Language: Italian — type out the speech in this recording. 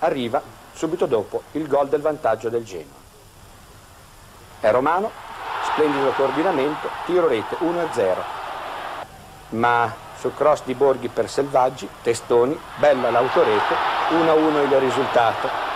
arriva subito dopo il gol del vantaggio del Genoa. È Romano, splendido coordinamento, tiro rete 1-0. Ma su cross di Borghi per Selvaggi, Testoni, bella l'autorete, 1-1 il risultato.